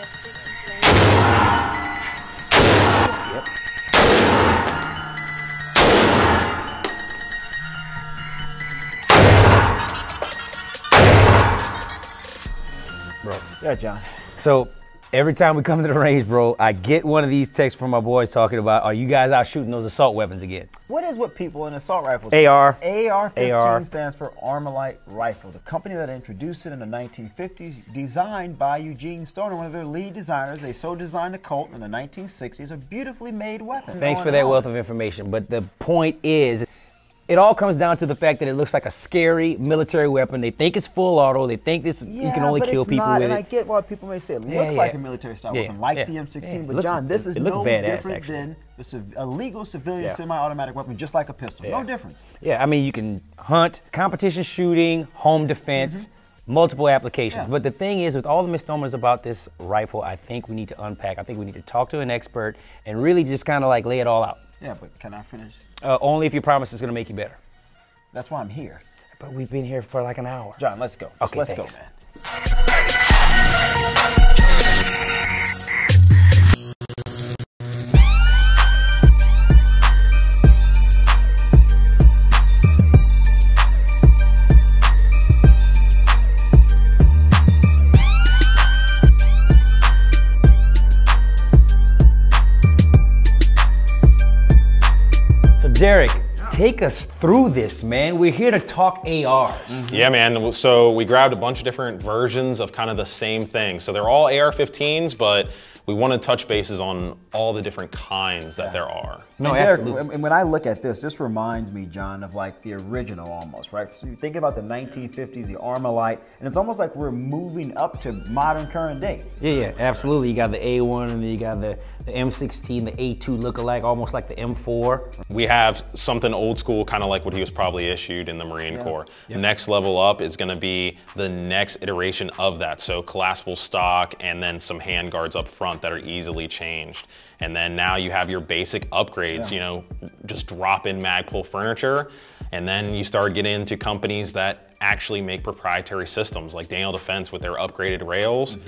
Bro. Yeah, John. So every time we come to the range, bro, I get one of these texts from my boys talking about, are you guys out shooting those assault weapons again? What is what people in assault rifles? AR. AR-15 AR. stands for Armalite Rifle, the company that introduced it in the 1950s, designed by Eugene Stoner, one of their lead designers. They so designed the Colt in the 1960s, a beautifully made weapon. Thanks for that on. wealth of information. But the point is, it all comes down to the fact that it looks like a scary military weapon. They think it's full auto. They think this you can only kill people not, with and it. I get why people may say it looks Yeah, like a military style Yeah, weapon, like yeah. the M16. Yeah, but looks- John, this is it looks no different actually. than a legal civilian Yeah. semi-automatic weapon, just like a pistol. Yeah. No difference. Yeah, I mean, you can hunt, competition shooting, home defense, mm-hmm. multiple applications. Yeah. But the thing is, with all the misnomers about this rifle, I think we need to unpack. I think we need to talk to an expert and really just kind of like lay it all out. Yeah, but can I finish? Uh, only if you promise it's going to make you better. That's why I'm here. But we've been here for like an hour. John, let's go. Okay, let's thanks. go, man. Derek, take us through this, man. We're here to talk ARs. Mm-hmm. Yeah, man. So we grabbed a bunch of different versions of kind of the same thing. So they're all AR-15s, but we want to touch bases on all the different kinds that there are. No, and Derek, absolutely. and when I look at this, this reminds me, John, of like the original almost, right? So you think about the 1950s, the Armalite, and it's almost like we're moving up to modern current day. Yeah, yeah, absolutely. You got the A1 and then you got the, the M16, the A2 look-alike, almost like the M4. We have something old school, kind of like what he was probably issued in the Marine Corps. Next level up is going to be the next iteration of that. So collapsible stock and then some hand guards up front that are easily changed. And then now you have your basic upgrades, you know, just drop in Magpul furniture. And then you start getting into companies that actually make proprietary systems like Daniel Defense with their upgraded rails.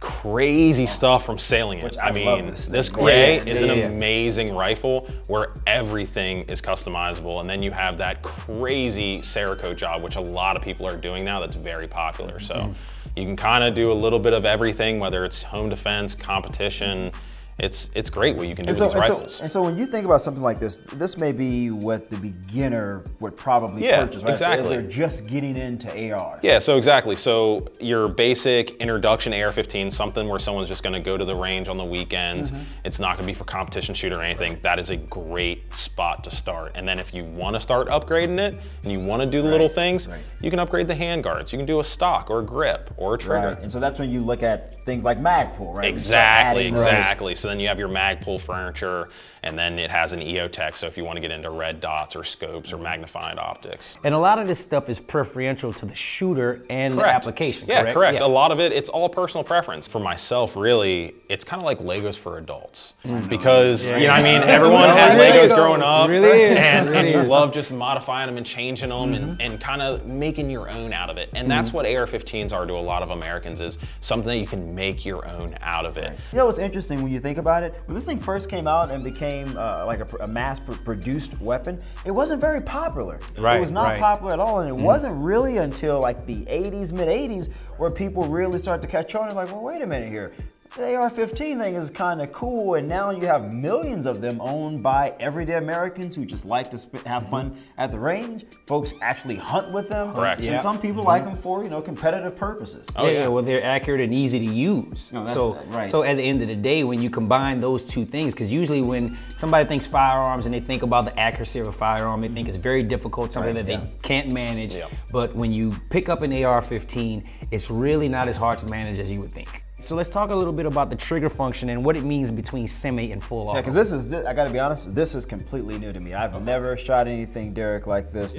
Crazy stuff from Salient. Which I, I mean, this this, gray Yeah, is yeah, an yeah. amazing rifle where everything is customizable. And then you have that crazy Cerakote job, which a lot of people are doing now that's very popular. So Mm-hmm. You can kind of do a little bit of everything, whether it's home defense, competition. It's, it's great what you can do And with so, these and, rifles. so, and so when you think about something like this, this may be what the beginner would probably Yeah, purchase, right? As exactly. they're just getting into AR. Yeah, so exactly. So your basic introduction AR-15, something where someone's just going to go to the range on the weekends. Mm-hmm. It's not going to be for competition shoot or anything. That is a great spot to start. And then if you want to start upgrading it and you want to do the little things, right. you can upgrade the handguards. You can do a stock or a grip or a trigger. Right. And so that's when you look at things like Magpul, right? Exactly, exactly. So then you have your Magpul furniture, and then it has an EOTech. So if you want to get into red dots or scopes or magnified optics. And a lot of this stuff is preferential to the shooter and the Correct. application, Yeah, correct? correct. A lot of it, it's all personal preference. For myself, really, it's kind of like Legos for adults. Because, you know what I mean? Everyone had Legos growing up. Really. And, really and you love just modifying them and changing them Mm-hmm. and, and kind of making your own out of it. And that's what AR-15s are to a lot of Americans is something that you can make your own out of it. You know what's interesting when you think about it? When this thing first came out and became uh, like a, a mass-produced weapon, it wasn't very popular. Right, It was not right. Popular at all, and it wasn't really until like the 80s, mid 80s, where people really started to catch on. and like, well, wait a minute here. The AR-15 thing is kind of cool, and now you have millions of them owned by everyday Americans who just like to sp- have fun mm-hmm. at the range. Folks actually hunt with them. Correct. And Yeah. some people mm-hmm. like them for you know competitive purposes. Oh, yeah, yeah. well, they're accurate and easy to use. No, that's- so, right. so at the end of the day, when you combine those two things, because usually when somebody thinks firearms and they think about the accuracy of a firearm, they think it's very difficult, something Right, that yeah. they can't manage. Yeah. But when you pick up an AR-15, it's really not as hard to manage as you would think. So let's talk a little bit about the trigger function and what it means between semi and full auto. Yeah, because this is, I gotta be honest, this is completely new to me. I've never shot anything, Derek, like this.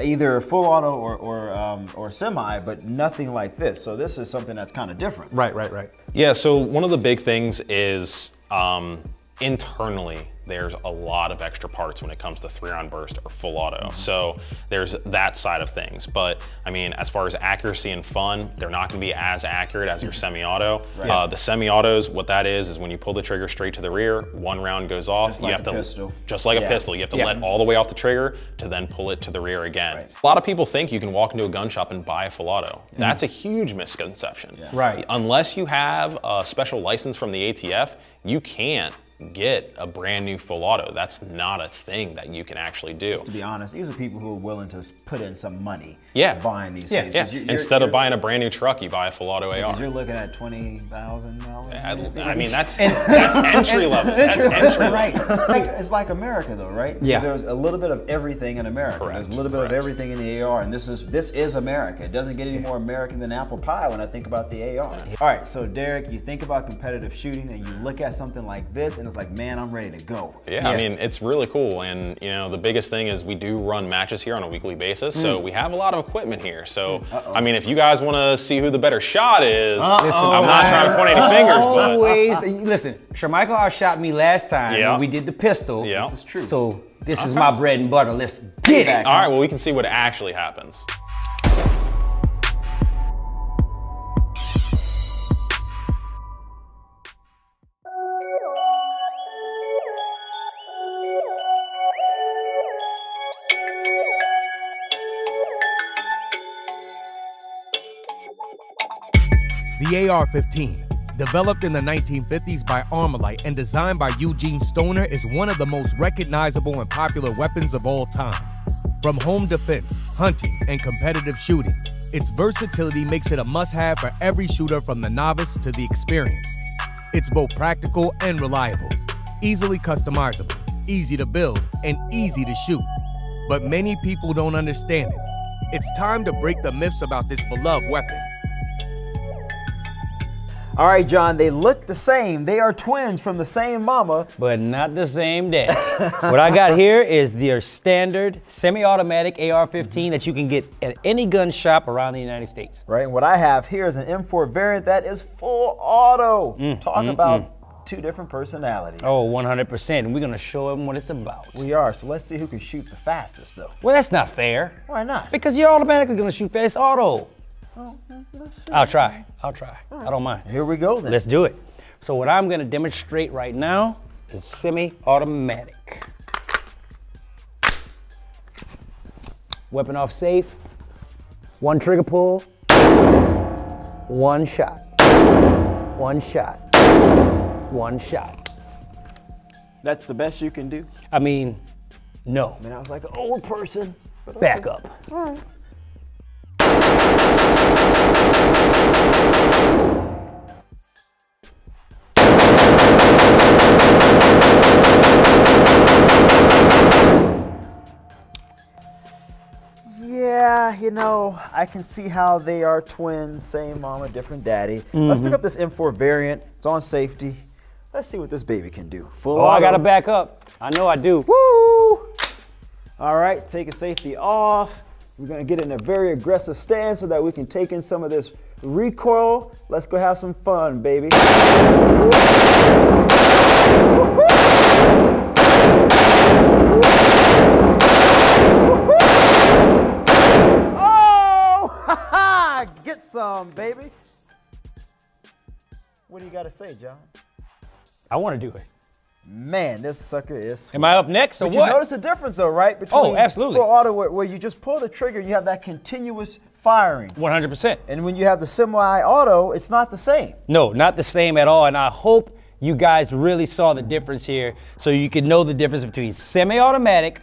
Either full auto or, or, um, or semi, but nothing like this. So this is something that's kind of different. Right, right, right. Yeah, so one of the big things is um, internally there's a lot of extra parts when it comes to three round burst or full auto. Mm-hmm. So there's that side of things. But I mean, as far as accuracy and fun, they're not gonna be as accurate as your mm-hmm. semi-auto. Right. Uh, the semi-autos, what that is, is when you pull the trigger straight to the rear, one round goes off. Just like you have a to, pistol. Just like Yeah. a pistol. You have to Yeah. let all the way off the trigger to then pull it to the rear again. Right. A lot of people think you can walk into a gun shop and buy a full auto. Mm-hmm. That's a huge misconception. Right. Unless you have a special license from the ATF, you can't get a brand new full auto. That's not a thing that you can actually do. To be honest, these are people who are willing to put in some money. Yeah. Buying these Yeah, things. Yeah, You're- you're- instead of you're- buying a brand new truck, you buy a full auto AR. You're looking at twenty thousand dollars. I, I mean, that's that's entry level. That's entry level. Right. like, it's like America though, right? Yeah. There's a little bit of everything in America. Correct, There's a little bit correct. of everything in the AR, and this is this is America. It doesn't get any more American than apple pie when I think about the AR. All right, so Derek, you think about competitive shooting, and you look at something like this, and it's like, man, I'm ready to go. Yeah, I mean, it's really cool. And, you know, the biggest thing is we do run matches here on a weekly basis. So Hmm. we have a lot of equipment here. So, I mean, if you guys want to see who the better shot is, I'm not trying to point any fingers, but. Always. Listen, Shermichael outshot me last time Yeah. when we did the pistol. Yeah. This is true. So this is my bread and butter. Let's get it. All right, well, we can see what actually happens. The AR 15, developed in the 1950s by Armalite and designed by Eugene Stoner, is one of the most recognizable and popular weapons of all time. From home defense, hunting, and competitive shooting, its versatility makes it a must have for every shooter from the novice to the experienced. It's both practical and reliable, easily customizable, easy to build, and easy to shoot. But many people don't understand it. It's time to break the myths about this beloved weapon. All right, John, they look the same. They are twins from the same mama. But not the same day. what I got here is their standard semi-automatic AR-15 mm-hmm. that you can get at any gun shop around the United States. Right, and what I have here is an M4 variant that is full auto. Mm, Talk mm, about mm. two different personalities. Oh, 100%. And we're gonna show them what it's about. We are, so let's see who can shoot the fastest, though. Well, that's not fair. Why not? Because you're automatically gonna shoot fast auto. Let's see. I'll try. I'll try. I don't mind. Here we go then. Let's do it. So what I'm gonna demonstrate right now is semi-automatic. Weapon off safe, one trigger pull, one shot, one shot, one shot. That's the best you can do. I mean, no, I mean, I was like an old person. back up. Yeah, you know, I can see how they are twins, same mama, different daddy. Let's pick mm-hmm. up this M4 variant. It's on safety. Let's see what this baby can do. Full Oh, I gotta back up. I know I do. Woo! All right, taking safety off. We're gonna get in a very aggressive stance so that we can take in some of this recoil. Let's go have some fun, baby. Oh! Ha ha! Get some, baby. What do you gotta say, John? I wanna do it. Man, this sucker is Am I up next or But what? you notice the difference though, right? Oh, between Oh, absolutely. full auto where, where you just pull the trigger, you have that continuous firing. 100%. And when you have the semi-auto, it's not the same. No, not the same at all. And I hope you guys really saw the difference here so you can know the difference between semi automatic,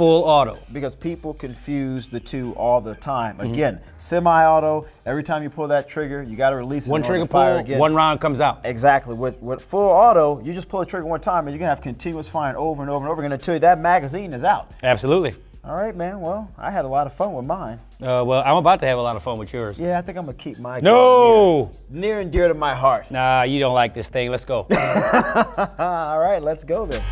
full auto. Because people confuse the two all the time. Mm-hmm. Again, semi-auto, every time you pull that trigger, you gotta release it One trigger fire pull, again. one round comes out. Exactly. With, with full auto, you just pull the trigger one time and you're gonna have continuous firing over and over and over again until that magazine is out. Absolutely. All right, man. Well, I had a lot of fun with mine. Uh, well, I'm about to have a lot of fun with yours. Yeah, I think I'm gonna keep my No! near, near and dear to my heart. Nah, you don't like this thing. Let's go. All right, let's go then.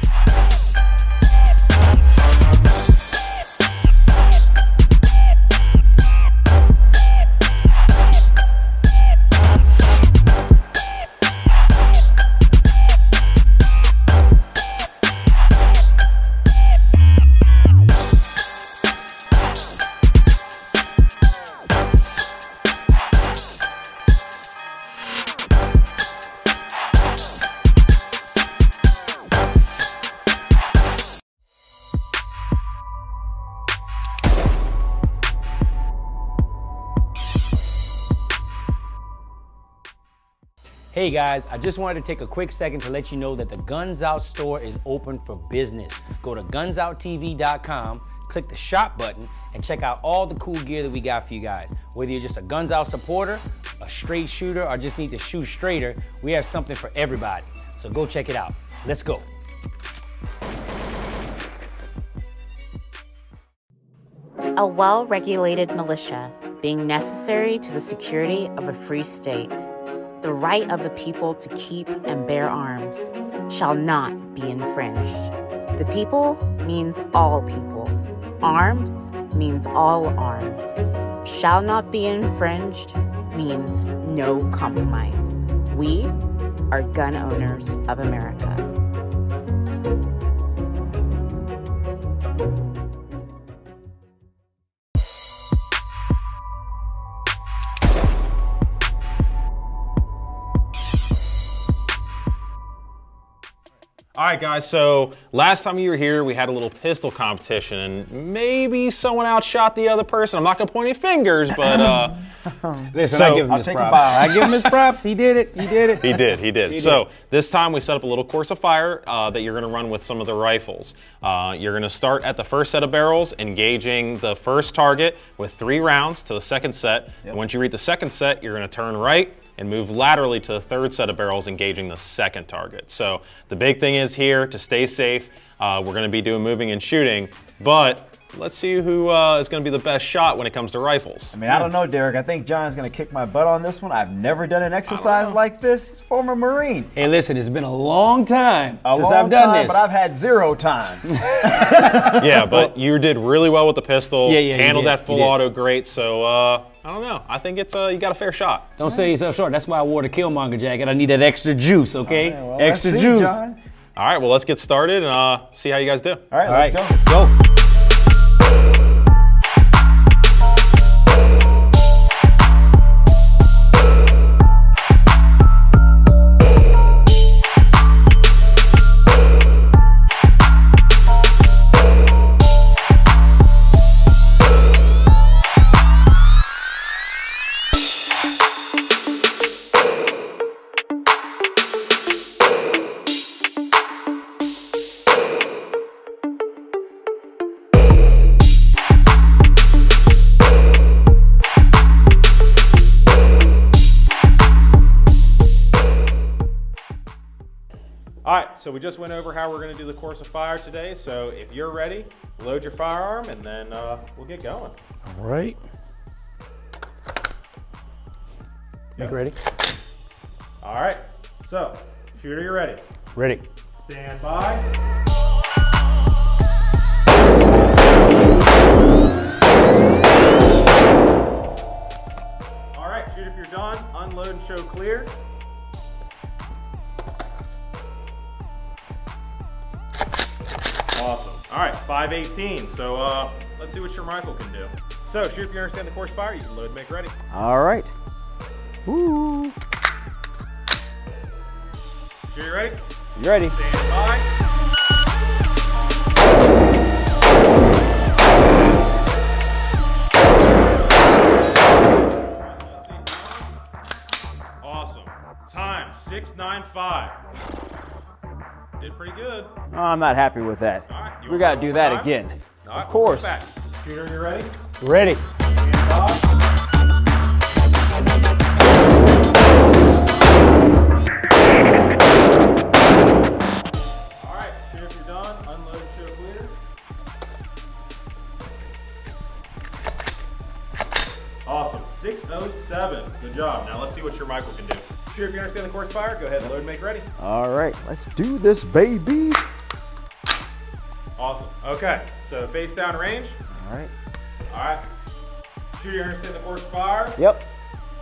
Hey guys, I just wanted to take a quick second to let you know that the Guns Out store is open for business. Go to gunsoutTV.com, click the shop button, and check out all the cool gear that we got for you guys. Whether you're just a Guns Out supporter, a straight shooter, or just need to shoot straighter, we have something for everybody. So go check it out. Let's go. A well regulated militia being necessary to the security of a free state. The right of the people to keep and bear arms shall not be infringed. The people means all people. Arms means all arms. Shall not be infringed means no compromise. We are gun owners of America. Right, guys. So last time you were here, we had a little pistol competition, and maybe someone outshot the other person. I'm not gonna point any fingers, but uh, Listen, So- I give him I'll his take props. bow. I give him his props. He did it. He did it. he did. He did. He so did. this time we set up a little course of fire uh, that you're gonna run with some of the rifles. Uh, you're gonna start at the first set of barrels, engaging the first target with three rounds to the second set. And once you reach the second set, you're gonna turn right and move laterally to the third set of barrels, engaging the second target. So the big thing is here to stay safe. Uh, we're going to be doing moving and shooting, but let's see who uh, is going to be the best shot when it comes to rifles. I mean, I don't know, Derek. I think John's gonna kick my butt on this one. I've never done an exercise like this. He's a former Marine. Hey, listen, it's been a long time A since long I've done time, this. but I've had zero time. yeah, but you did really well with the pistol. Yeah, yeah, you Handled that You full auto great. So uh, I don't know. I think it's uh, you got a fair shot. Don't say yourself short. That's why I wore the Killmonger jacket. I need that extra juice, okay? Okay, well, let's extra see, juice. John. All right, well let's get started and uh, see how you guys do. All right, All let's right, go. let's go. Right, so we just went over how we're going to do the course of fire today. So if you're ready, load your firearm and then uh, we'll get going. All right. Make ready. All right, so shooter, you're ready? Ready. Stand by. All right, shoot if you're done. Unload and show clear. All right, 518. So uh, let's see what your rifle can do. So shoot if you understand the course fire. You can load and make ready. All right. Woo. Shoot, you ready? You ready? Stand by. Awesome. Time 695. Did pretty good. Oh, I'm not happy with that. All right, you we got to do that time? again. Of course. Peter, you ready? Ready. All right, shoot you're done. Unload and clear. Awesome. 607. Good job. Now let's see what your Michael can do. Shoot if you understand the course fire. Go ahead, and load and make ready. All right, let's do this, baby. Awesome. Okay, so face down range. All right. All right. Shoot you understand the course of fire. Yep,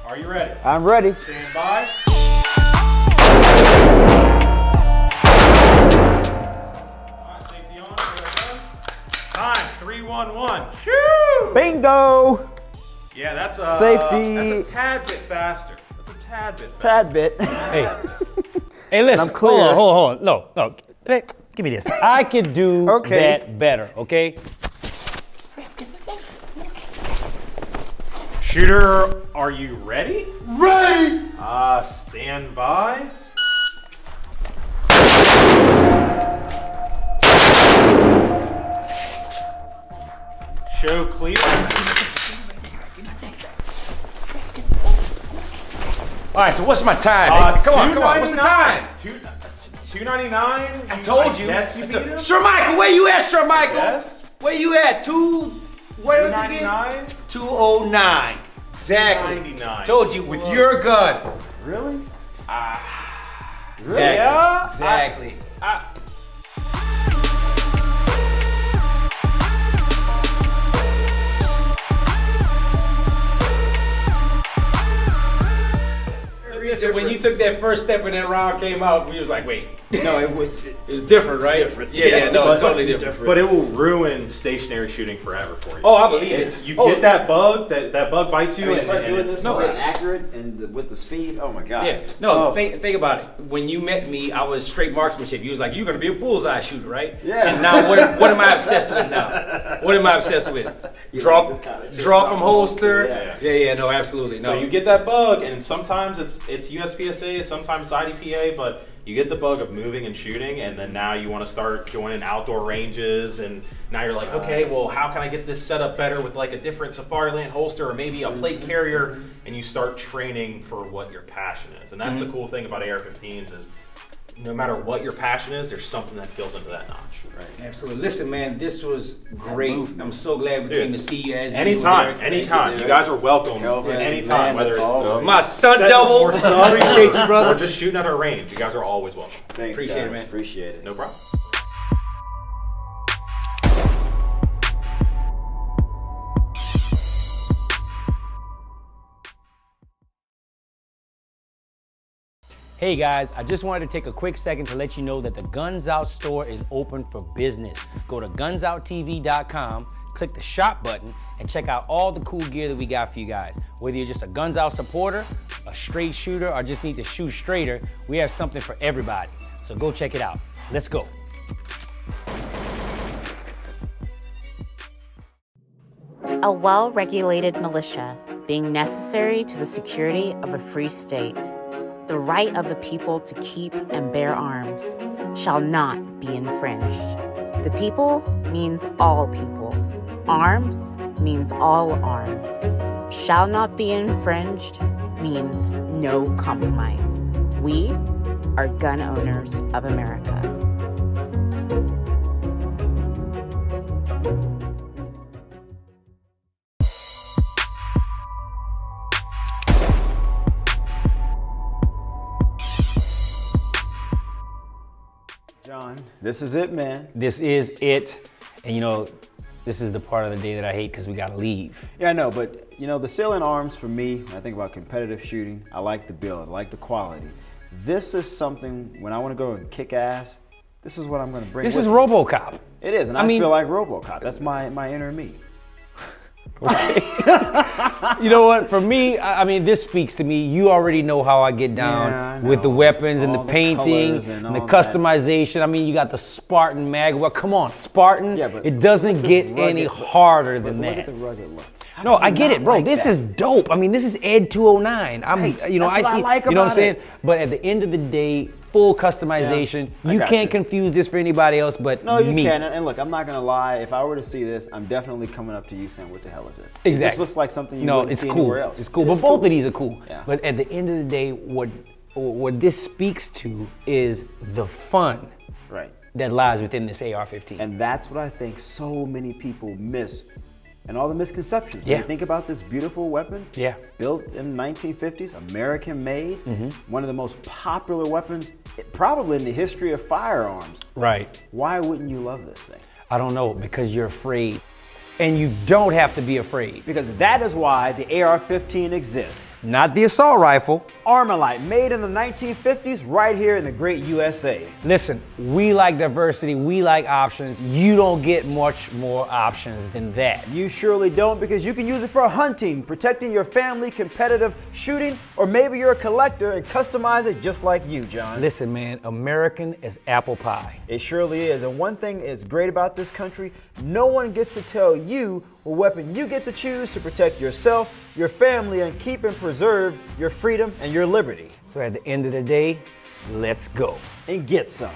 Are you ready? I'm ready. Stand by. Alright, safety on. Time 311. Shoo! Bingo. Yeah, that's a Safety. That's a tad bit faster. That's a tad bit. Faster. Tad bit. Hey. hey, listen. I'm clear. Hold on, hold on, hold on. No, no. Hey, give me this. I could do Okay. that better, okay? Shooter, are you ready? Ready! Uh, stand by. Show clear. All right, so what's my time? Uh, come on, come on. What's the time? Two, two ninety nine. I told you. Yes, you I beat him. Sure, Michael, where you at, Shermichael? Yes. Where you at? Two. Where is it again? 299. 209. Exactly. 299. Told you with your gun. Really? Ah. Exactly. Yeah, Exactly. When you took that first step and that round came out, we was like, wait, No, it was. it was different, right? different. Yeah, yeah, no, Yeah, it's totally different. different. But it will ruin stationary shooting forever for you. Oh, I believe it. It's, you Oh. get that bug, that, that bug bites you, I mean, and, start and doing it's this no, no, I- accurate and the, with the speed. Oh my god. Yeah, no, Oh. think, think about it. When you met me, I was straight marksmanship. You was like, you're gonna be a bullseye shooter, right? Yeah. And now what, what am I obsessed with now? What am I obsessed with? You Draw, like kinda draw from holster. Yeah. yeah, yeah, no, absolutely, no. So you get that bug, and sometimes it's it's USPSA, sometimes it's IDPA, but you get the bug of moving and shooting, and then now you want to start joining outdoor ranges, and now you're like, okay, uh. well, how can I get this set up better with like a different Safariland holster or maybe a plate carrier, and you start training for what your passion is, and that's the mm-hmm. cool thing about AR-15s is no matter what your passion is, there's something that fills into that notch. Right. Absolutely. Listen, man, this was great. I'm so glad we Dude, came to see you as usual, Anytime, Derek. anytime. Thank You guys are welcome Kelvin, anytime, man, whether it's all. My stunt set double. or stuff, Appreciate you, brother. or brother. just shooting at our range. You guys are always welcome. Thanks, Appreciate it, man. Appreciate it. No problem. Hey guys, I just wanted to take a quick second to let you know that the Guns Out store is open for business. Go to gunsoutTV.com, click the shop button, and check out all the cool gear that we got for you guys. Whether you're just a Guns Out supporter, a straight shooter, or just need to shoot straighter, we have something for everybody. So go check it out. Let's go. A well regulated militia being necessary to the security of a free state. The right of the people to keep and bear arms shall not be infringed. The people means all people. Arms means all arms. Shall not be infringed means no compromise. We are gun owners of America. This is it, man. This is it. And you know, this is the part of the day that I hate because we gotta leave. Yeah, I know, but you know, the Salient Arms for me, when I think about competitive shooting, I like the build, I like the quality. This is something when I want to go and kick ass. This is what I'm going to bring. This is me. RoboCop. It is, and I I, mean- feel like RoboCop. That's my my inner me. You know what? For me, I mean, this speaks to me. You already know how I get down Yeah, I with the weapons and the the painting and and, the all that. customization. I mean, you got the Spartan mag. Well, come on, Spartan. Yeah, it doesn't get rugged any harder than that. at the rugged look. No, I get it, bro. like this that? is dope. I mean, this is Ed 209. I'm, Right. you know, That's I what I see, like you know what I'm saying. it. But at the end of the day, full customization. I you can't you. confuse this for anybody else but No, you me. can. And look, I'm not gonna lie. If I were to see this, I'm definitely coming up to you saying, "What the hell is this?" Exactly. just looks like something you no, wouldn't it's see cool. anywhere else. It's cool, It but both cool. of these are cool. Yeah. But at the end of the day, what what this speaks to is the fun Right. that lies within this AR-15. And that's what I think so many people miss. And all the misconceptions. When Yeah. you think about this beautiful weapon, Yeah. built in the 1950s, American made, Mm-hmm. one of the most popular weapons probably in the history of firearms. right. Why wouldn't you love this thing? I don't know because you're afraid, and you don't have to be afraid. Because that is why the AR-15 exists. Not the assault rifle. Armalite, made in the 1950s, right here in the great USA. Listen, we like diversity. We like options. You don't get much more options than that. You surely don't because you can use it for hunting, protecting your family, competitive shooting, or maybe you're a collector and customize it just like you, John. Listen, man, American is apple pie. It surely is. And one thing is great about this country no one gets to tell you what weapon you get to choose to protect yourself, your family, and keep and preserve your freedom and your liberty. So at the end of the day, let's go. And get some.